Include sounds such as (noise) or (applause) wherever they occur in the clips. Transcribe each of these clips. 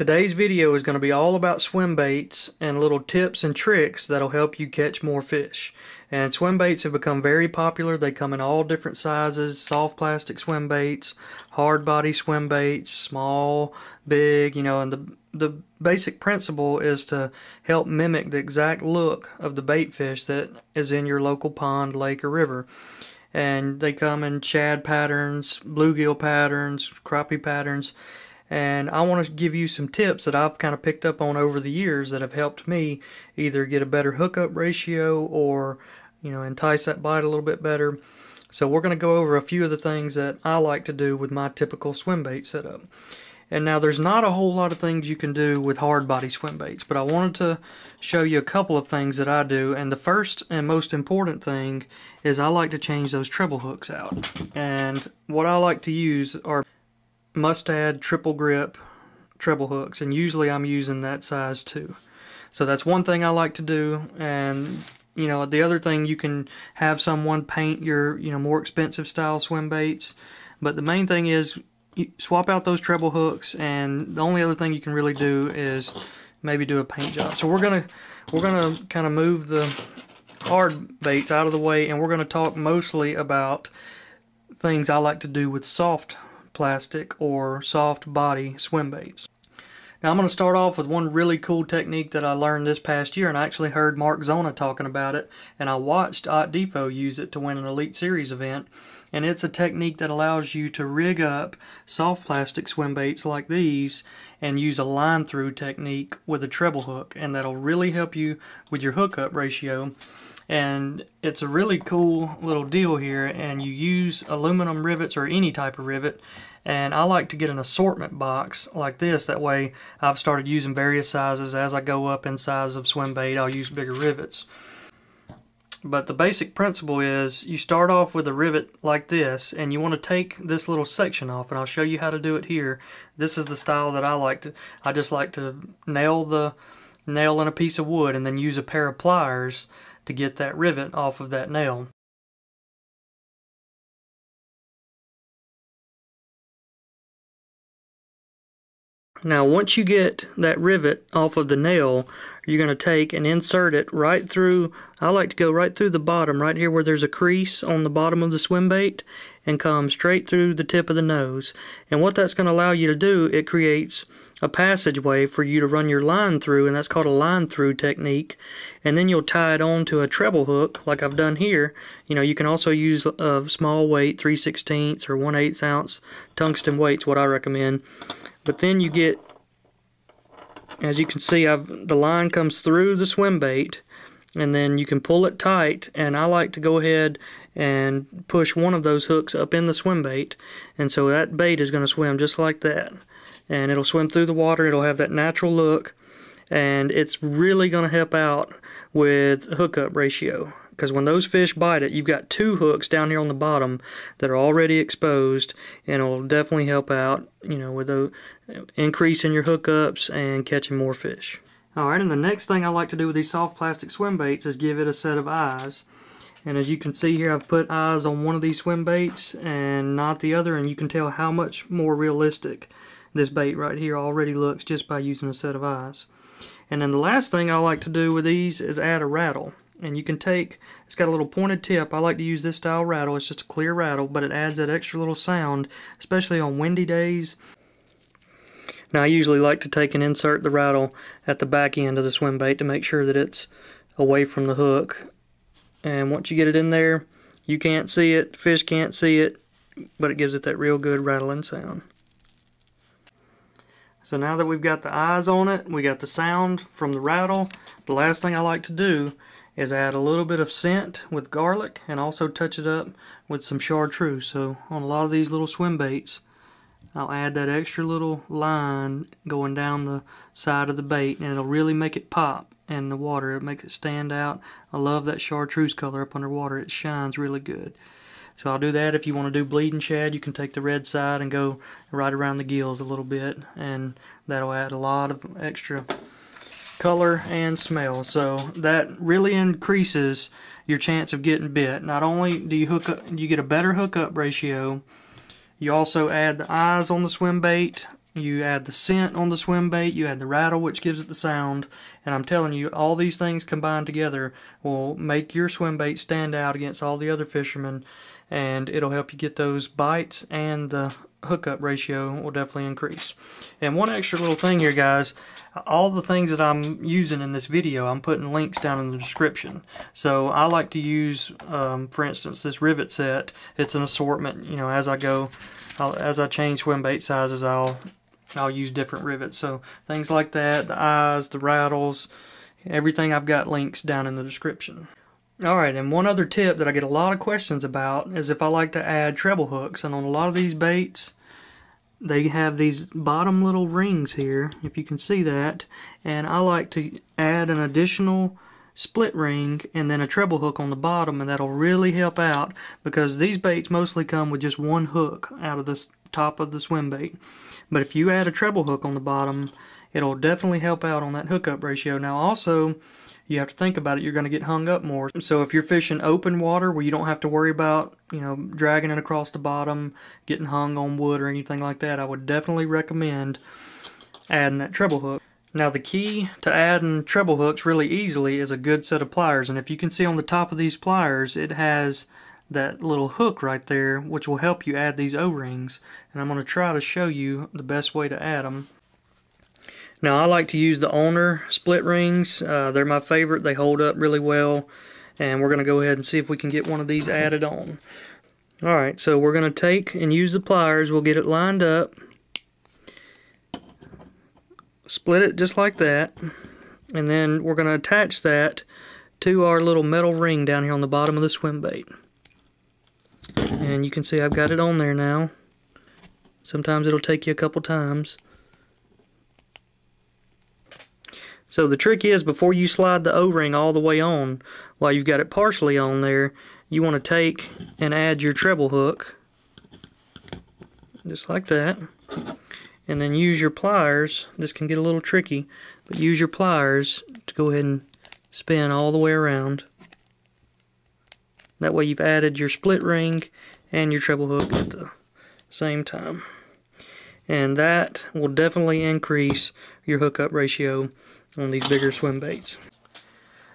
Today's video is going to be all about swim baits and little tips and tricks that'll help you catch more fish. And swim baits have become very popular. They come in all different sizes, soft plastic swim baits, hard body swim baits, small, big, you know, and the the basic principle is to help mimic the exact look of the bait fish that is in your local pond, lake, or river. And they come in shad patterns, bluegill patterns, crappie patterns and I want to give you some tips that I've kind of picked up on over the years that have helped me either get a better hookup ratio or you know entice that bite a little bit better. So we're going to go over a few of the things that I like to do with my typical swim bait setup. And now there's not a whole lot of things you can do with hard body swim baits, but I wanted to show you a couple of things that I do. And the first and most important thing is I like to change those treble hooks out. And what I like to use are Mustad triple grip treble hooks and usually I'm using that size too. So that's one thing I like to do and you know the other thing you can have someone paint your you know more expensive style swim baits but the main thing is swap out those treble hooks and the only other thing you can really do is maybe do a paint job. So we're gonna we're gonna kind of move the hard baits out of the way and we're gonna talk mostly about things I like to do with soft plastic or soft body swim baits. Now I'm going to start off with one really cool technique that I learned this past year and I actually heard Mark Zona talking about it and I watched Ott DeFoe use it to win an Elite Series event and it's a technique that allows you to rig up soft plastic swim baits like these and use a line through technique with a treble hook and that'll really help you with your hookup ratio and it's a really cool little deal here and you use aluminum rivets or any type of rivet. And I like to get an assortment box like this. That way I've started using various sizes. As I go up in size of swim bait I'll use bigger rivets. But the basic principle is you start off with a rivet like this and you want to take this little section off and I'll show you how to do it here. This is the style that I like to I just like to nail the nail in a piece of wood and then use a pair of pliers to get that rivet off of that nail Now once you get that rivet off of the nail, you're going to take and insert it right through, I like to go right through the bottom, right here where there's a crease on the bottom of the swim bait, and come straight through the tip of the nose. And what that's going to allow you to do, it creates a passageway for you to run your line through, and that's called a line through technique. And then you'll tie it on to a treble hook, like I've done here. You know, you can also use a small weight, 3 16ths or 1 8 ounce tungsten weights, what I recommend. But then you get, as you can see, I've, the line comes through the swim bait, and then you can pull it tight. And I like to go ahead and push one of those hooks up in the swim bait, and so that bait is going to swim just like that. And it'll swim through the water. It'll have that natural look, and it's really going to help out with hookup ratio because when those fish bite it, you've got two hooks down here on the bottom that are already exposed, and it'll definitely help out, you know, with the increase in your hookups and catching more fish. Alright, and the next thing I like to do with these soft plastic swim baits is give it a set of eyes. And as you can see here, I've put eyes on one of these swim baits and not the other, and you can tell how much more realistic this bait right here already looks just by using a set of eyes. And then the last thing I like to do with these is add a rattle. And you can take it's got a little pointed tip. I like to use this style rattle. It's just a clear rattle but it adds that extra little sound especially on windy days. Now I usually like to take and insert the rattle at the back end of the swim bait to make sure that it's away from the hook. And once you get it in there you can't see it fish can't see it but it gives it that real good rattling sound so now that we've got the eyes on it, we got the sound from the rattle, the last thing I like to do is add a little bit of scent with garlic and also touch it up with some chartreuse. So on a lot of these little swim baits, I'll add that extra little line going down the side of the bait and it'll really make it pop in the water. It makes it stand out. I love that chartreuse color up underwater. It shines really good. So I'll do that. If you want to do bleeding shad, you can take the red side and go right around the gills a little bit and that'll add a lot of extra color, and smell. So that really increases your chance of getting bit. Not only do you hook up, you get a better hookup ratio, you also add the eyes on the swim bait you add the scent on the swim bait, you add the rattle, which gives it the sound, and I'm telling you, all these things combined together will make your swim bait stand out against all the other fishermen, and it'll help you get those bites and the hookup ratio will definitely increase. And one extra little thing here, guys, all the things that I'm using in this video, I'm putting links down in the description. So I like to use, um, for instance, this rivet set. It's an assortment, you know, as I go, I'll, as I change swim bait sizes, I'll I'll use different rivets. So things like that, the eyes, the rattles, everything I've got links down in the description. Alright, and one other tip that I get a lot of questions about is if I like to add treble hooks. And on a lot of these baits, they have these bottom little rings here, if you can see that. And I like to add an additional split ring and then a treble hook on the bottom and that'll really help out because these baits mostly come with just one hook out of the top of the swim bait. But if you add a treble hook on the bottom, it'll definitely help out on that hookup ratio. Now also, you have to think about it, you're going to get hung up more. So if you're fishing open water where you don't have to worry about, you know, dragging it across the bottom, getting hung on wood or anything like that, I would definitely recommend adding that treble hook. Now the key to adding treble hooks really easily is a good set of pliers. And if you can see on the top of these pliers, it has that little hook right there which will help you add these o-rings and I'm going to try to show you the best way to add them now I like to use the owner split rings. Uh, they're my favorite. They hold up really well and we're going to go ahead and see if we can get one of these added on. Alright so we're going to take and use the pliers. We'll get it lined up split it just like that and then we're going to attach that to our little metal ring down here on the bottom of the swim bait and you can see I've got it on there now. Sometimes it'll take you a couple times. So the trick is before you slide the o-ring all the way on while you've got it partially on there you want to take and add your treble hook just like that and then use your pliers. This can get a little tricky but use your pliers to go ahead and spin all the way around that way you've added your split ring and your treble hook at the same time. And that will definitely increase your hookup ratio on these bigger swim baits.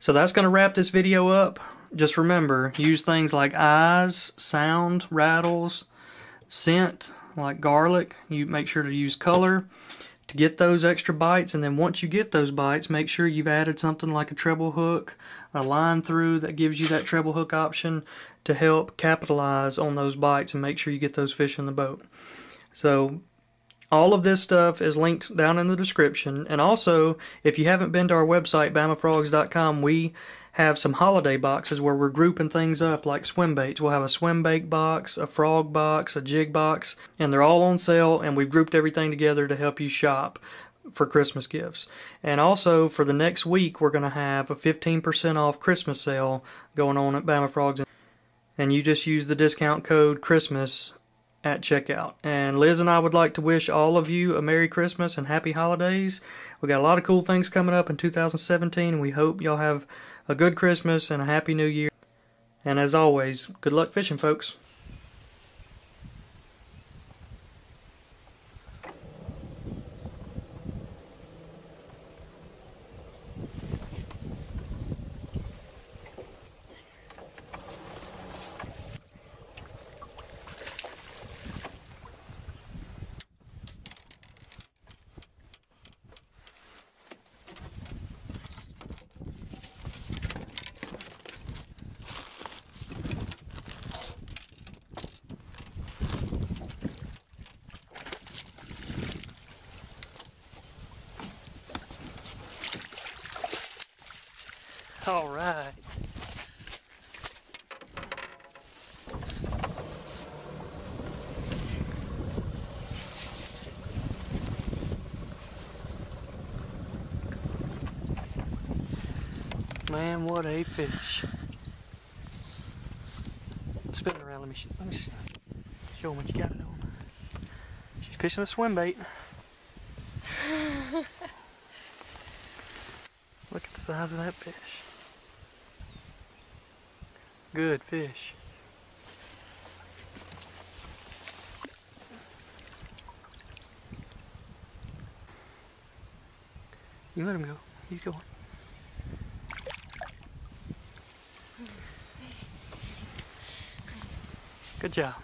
So that's going to wrap this video up. Just remember, use things like eyes, sound, rattles, scent, like garlic. You make sure to use color to get those extra bites and then once you get those bites make sure you've added something like a treble hook a line through that gives you that treble hook option to help capitalize on those bites and make sure you get those fish in the boat. So all of this stuff is linked down in the description. And also if you haven't been to our website bamafrogs.com we have some holiday boxes where we're grouping things up like swim baits. We'll have a swim bait box, a frog box, a jig box, and they're all on sale and we've grouped everything together to help you shop for Christmas gifts. And also for the next week we're going to have a 15% off Christmas sale going on at Bama Frogs and you just use the discount code Christmas at checkout. And Liz and I would like to wish all of you a Merry Christmas and Happy Holidays. We got a lot of cool things coming up in 2017 and we hope y'all have a good Christmas and a Happy New Year. And as always, good luck fishing, folks. All right. Man, what a fish. Spin it around, let me, let me show them what you got it on. She's fishing a swim bait. (laughs) Look at the size of that fish. Good fish. You let him go. He's going. Good job.